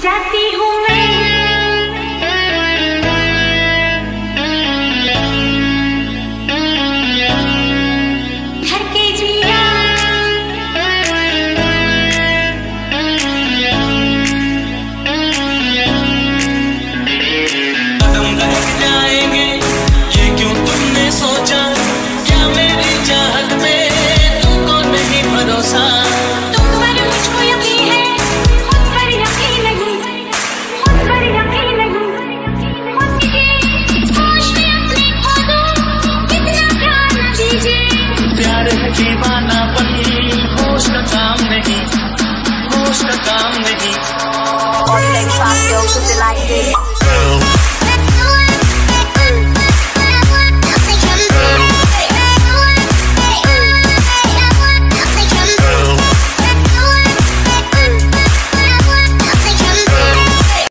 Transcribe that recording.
Jati प्यार